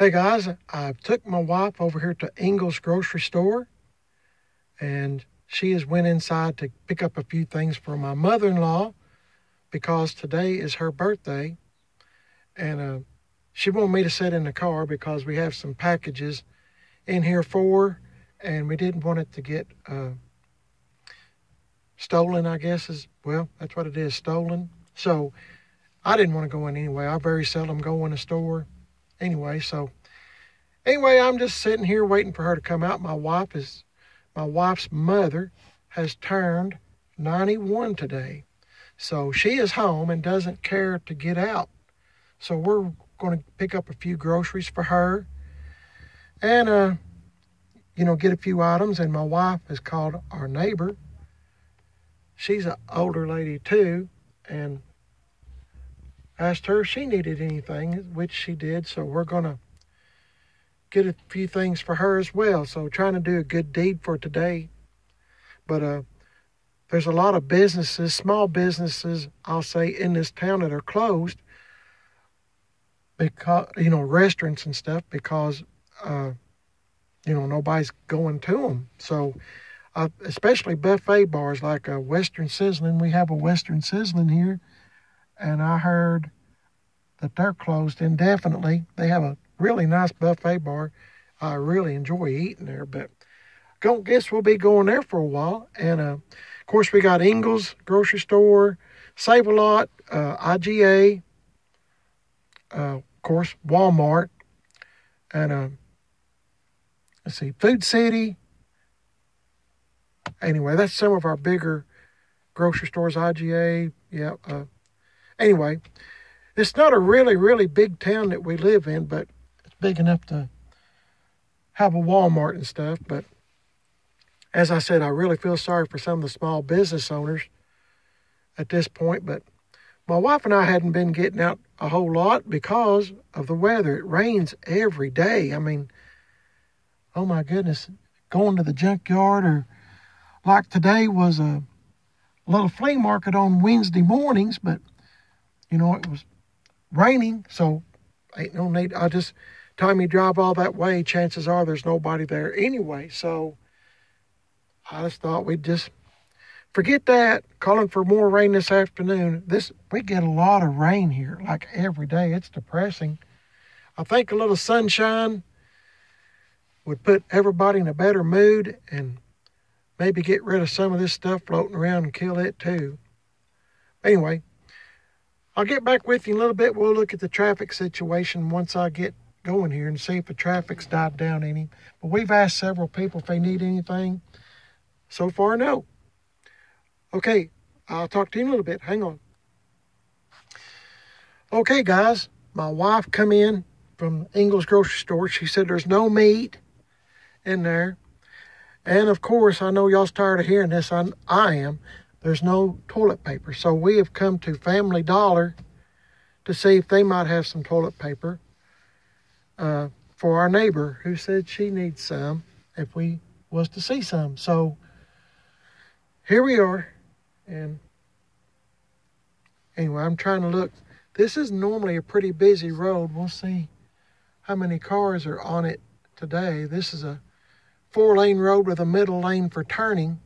Hey guys, I took my wife over here to Ingles grocery store and she has went inside to pick up a few things for my mother-in-law because today is her birthday and uh, she wanted me to sit in the car because we have some packages in here for her and we didn't want it to get uh, stolen i guess is well that's what it is stolen. So i didn't want to go in anyway. I very seldom go in a store anyway so anyway i'm just sitting here waiting for her to come out. My wife is my wife's mother has turned 91 today. So she is home and doesn't care to get out. So we're going to pick up a few groceries for her and uh you know get a few items. And my wife has called our neighbor. She's an older lady too. And asked her if she needed anything which she did so we're going to get a few things for her as well so trying to do a good deed for today but uh there's a lot of businesses small businesses i'll say in this town that are closed because you know restaurants and stuff because uh, you know nobody's going to them. So uh, especially buffet bars like a Western Sizzling. We have a Western Sizzling here, and I heard that they're closed indefinitely. They have a really nice buffet bar. I really enjoy eating there, but don't guess we'll be going there for a while. And uh, of course, we got Ingles grocery store, Save a Lot, uh, IGA, uh, course, Walmart, and uh, let's see, Food City. Anyway, that's some of our bigger grocery stores, IGA. Yeah. Anyway, it's not a really, really big town that we live in, but it's big enough to have a Walmart and stuff. But as I said, I really feel sorry for some of the small business owners at this point. But my wife and I hadn't been getting out a whole lot because of the weather. It rains every day. I mean, oh my goodness, going to the junkyard or like today was a little flea market on Wednesday mornings, but you know, it was raining, so ain't no need. I just, time you drive all that way, chances are there's nobody there anyway. So I just thought we'd just Forget that. Calling for more rain this afternoon. This we get a lot of rain here, like every day. It's depressing. I think a little sunshine would put everybody in a better mood and maybe get rid of some of this stuff floating around and kill it too. Anyway, I'll get back with you in a little bit. We'll look at the traffic situation once I get going here and see if the traffic's died down any. But we've asked several people if they need anything. So far, no. Okay, I'll talk to you in a little bit. Hang on. Okay, guys, my wife come in from Ingles grocery store. She said there's no meat in there. And of course, I know y'all's tired of hearing this. I, I am. There's no toilet paper. So we have come to Family Dollar to see if they might have some toilet paper uh, for our neighbor who said she needs some if we was to see some. So here we are. And anyway, I'm trying to look. This is normally a pretty busy road. We'll see how many cars are on it today. This is a four lane road with a middle lane for turning.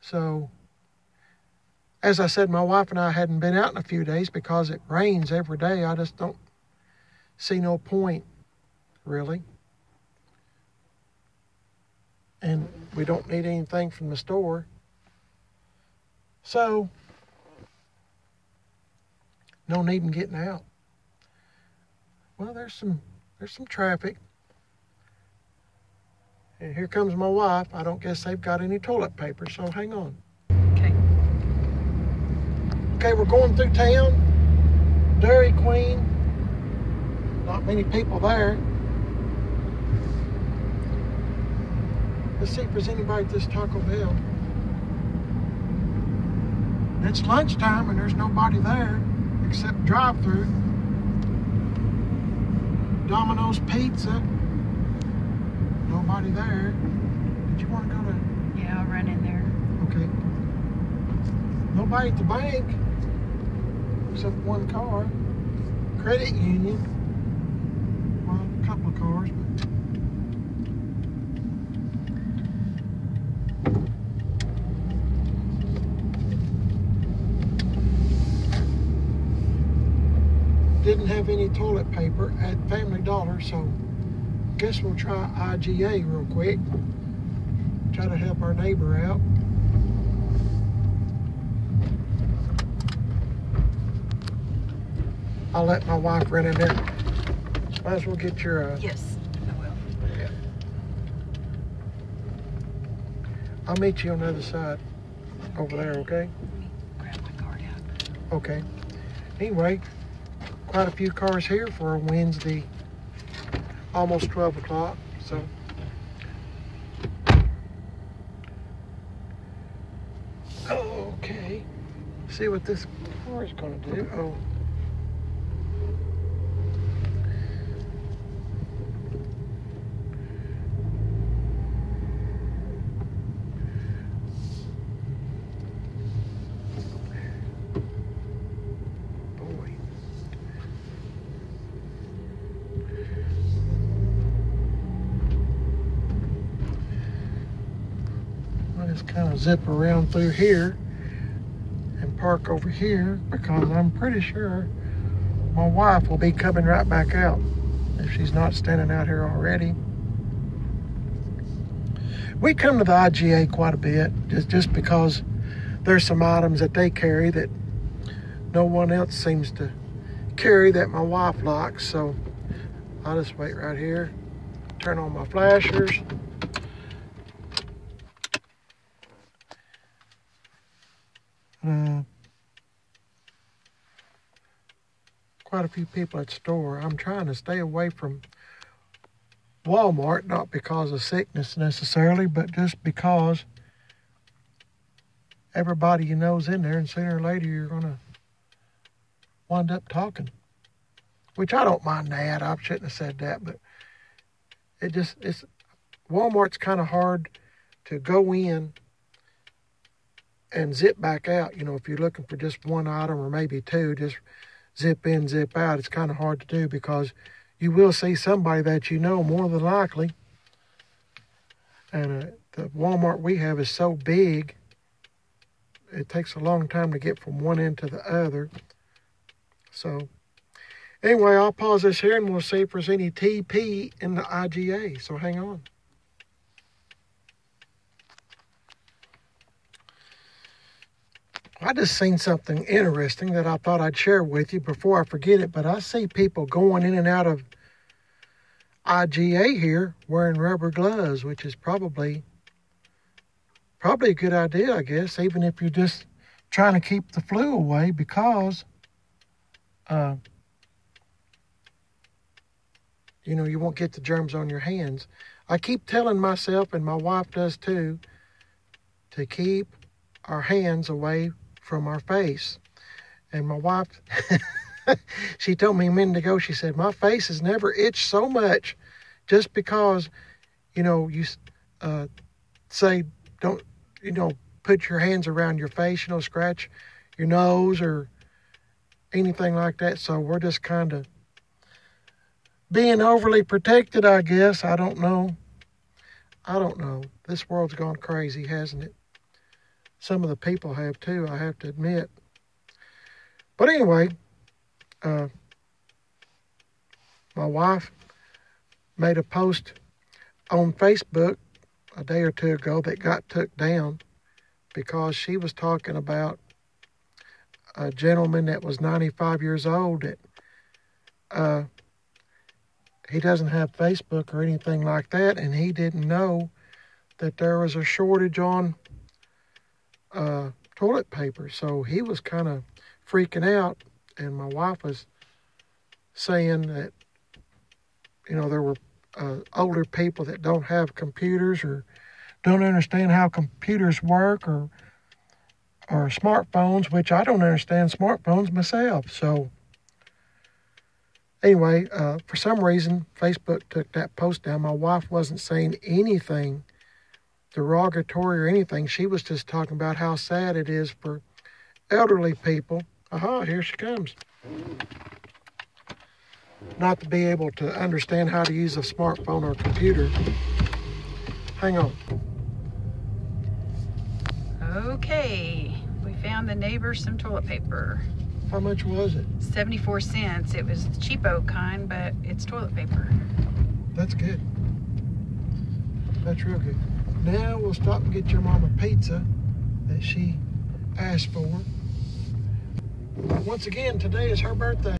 So, as I said, my wife and I hadn't been out in a few days because it rains every day. I just don't see no point, really. And we don't need anything from the store. So, no need in getting out. Well, there's some there's some traffic. And here comes my wife. I don't guess they've got any toilet paper, so hang on. Okay. Okay, we're going through town. Dairy Queen. Not many people there. Let's see if there's anybody at this Taco Bell. It's lunchtime and there's nobody there except drive through. Domino's Pizza. Nobody there. Did you want to go to? Yeah, I'll run in there. Okay. Nobody at the bank except one car. Credit union. Well, a couple of cars, but didn't have any toilet paper at Family Dollar, so guess we'll try IGA real quick. Try to help our neighbor out. I'll let my wife run in there. Might as well get your. Uh, Yes, I will. I'll meet you on the other side, over there. Okay. Grab my card out. Okay. Anyway, quite a few cars here for a Wednesday, almost 12 o'clock. So. Okay. See what this car is to do. Oh. Boy. I'll just kind of zip around through here and park over here because I'm pretty sure my wife will be coming right back out if she's not standing out here already. We come to the IGA quite a bit just, just because there's some items that they carry that no one else seems to carry that my wife likes. So I'll just wait right here, turn on my flashers. Uh, quite a few people at store. I'm trying to stay away from Walmart, not because of sickness necessarily, but just because everybody you know's in there, and sooner or later you're gonna wind up talking. Which I don't mind that. I shouldn't have said that, but it just it's Walmart's kind of hard to go in and zip back out. You know, if you're looking for just one item or maybe two, just zip in, zip out. It's kind of hard to do because you will see somebody that you know more than likely. And uh, the Walmart we have is so big, it takes a long time to get from one end to the other. So, anyway, I'll pause this here and we'll see if there's any TP in the IGA. So, hang on. I just seen something interesting that I thought I'd share with you before I forget it. But I see people going in and out of IGA here wearing rubber gloves, which is probably probably a good idea, I guess, even if you're just trying to keep the flu away because uh, you know you won't get the germs on your hands. I keep telling myself, and my wife does too, to keep our hands away from our face. And my wife, she told me a minute ago, she said, My face has never itched so much just because, you know, you uh, say, don't, you know, put your hands around your face, you know, scratch your nose or anything like that. So we're just kind of being overly protected, I guess. I don't know. I don't know. This world's gone crazy, hasn't it? Some of the people have too, I have to admit. But anyway, uh, my wife made a post on Facebook a day or two ago that got took down because she was talking about a gentleman that was 95 years old that uh, he doesn't have Facebook or anything like that, and he didn't know that there was a shortage on uh, toilet paper. So he was kind of freaking out, and my wife was saying that, you know, there were uh, older people that don't have computers or don't understand how computers work or or smartphones, which I don't understand smartphones myself. So anyway, uh, for some reason, Facebook took that post down. My wife wasn't saying anything derogatory or anything. She was just talking about how sad it is for elderly people. Aha, here she comes. not to be able to understand how to use a smartphone or computer. Hang on. Okay, we found the neighbor some toilet paper. How much was it? 74 cents. It was the cheapo kind, but it's toilet paper. That's good. That's real good. Now we'll stop and get your mama pizza that she asked for. Once again, today is her birthday.